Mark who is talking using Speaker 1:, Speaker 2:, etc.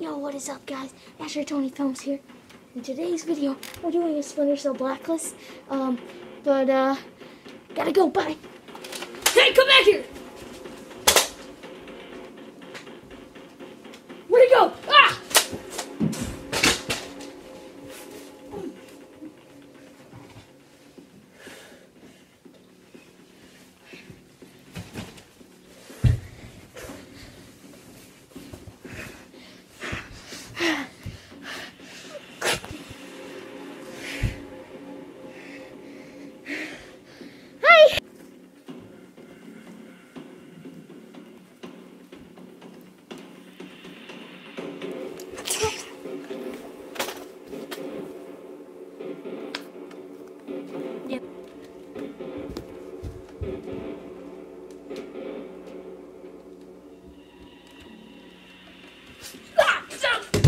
Speaker 1: Yo, what is up guys? Asher Tony Films here. In today's video, we're doing a Splinter Cell Blacklist. Um, but uh, gotta go, bye. Hey, come back here! 大丈。